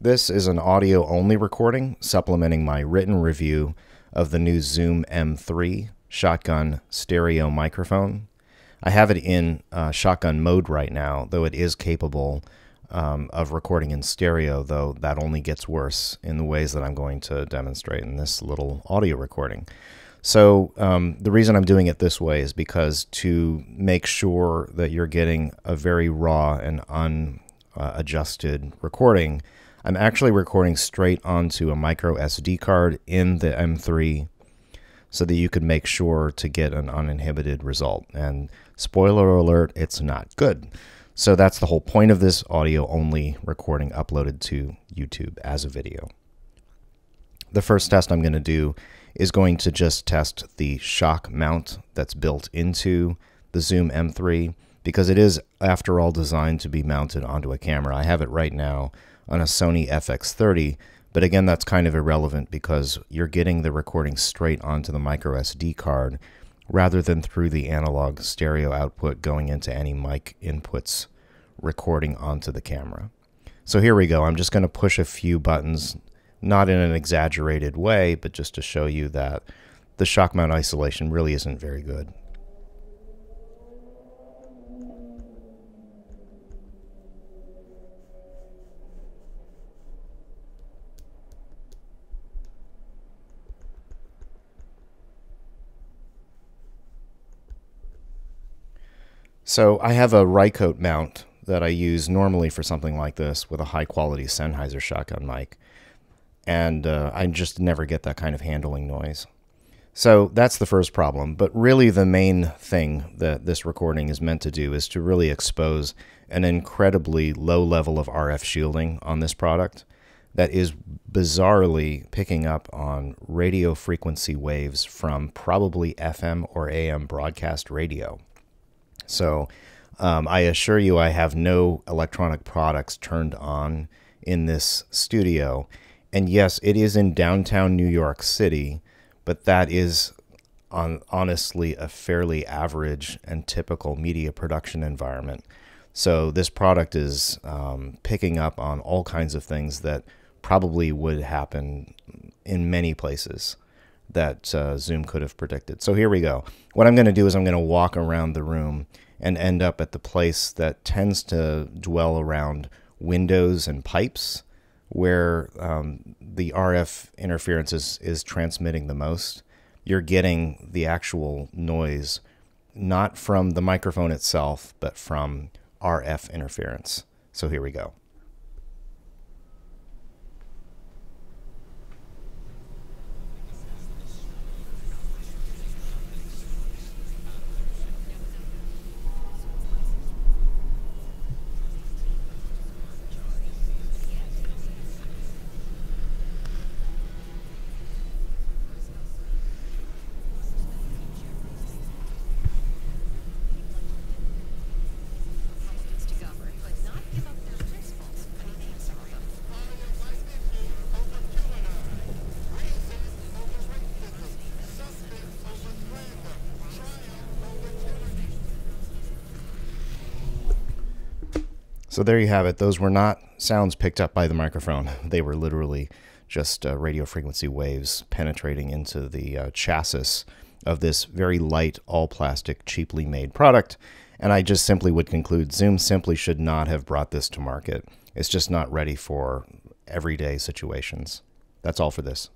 This is an audio only recording supplementing my written review of the new Zoom M3 shotgun stereo microphone. I have it in uh, shotgun mode right now, though it is capable um, of recording in stereo, though that only gets worse in the ways that I'm going to demonstrate in this little audio recording. So um, the reason I'm doing it this way is because to make sure that you're getting a very raw and unadjusted recording, I'm actually recording straight onto a micro SD card in the M3 so that you could make sure to get an uninhibited result. And spoiler alert, it's not good. So that's the whole point of this audio only recording uploaded to YouTube as a video. The first test I'm going to do is going to just test the shock mount that's built into the Zoom M3 because it is, after all, designed to be mounted onto a camera. I have it right now on a Sony FX30, but again, that's kind of irrelevant because you're getting the recording straight onto the micro SD card rather than through the analog stereo output going into any mic inputs recording onto the camera. So here we go. I'm just going to push a few buttons not in an exaggerated way, but just to show you that the shock mount isolation really isn't very good. So I have a Rycote mount that I use normally for something like this with a high quality Sennheiser shotgun mic and uh, I just never get that kind of handling noise. So that's the first problem. But really, the main thing that this recording is meant to do is to really expose an incredibly low level of RF shielding on this product that is bizarrely picking up on radio frequency waves from probably FM or AM broadcast radio. So um, I assure you, I have no electronic products turned on in this studio and yes, it is in downtown New York City, but that is on honestly a fairly average and typical media production environment. So this product is um, picking up on all kinds of things that probably would happen in many places that uh, Zoom could have predicted. So here we go. What I'm going to do is I'm going to walk around the room and end up at the place that tends to dwell around windows and pipes where um, the RF interference is, is transmitting the most, you're getting the actual noise not from the microphone itself, but from RF interference. So here we go. So there you have it. Those were not sounds picked up by the microphone. They were literally just uh, radio frequency waves penetrating into the uh, chassis of this very light, all plastic, cheaply made product. And I just simply would conclude Zoom simply should not have brought this to market. It's just not ready for everyday situations. That's all for this.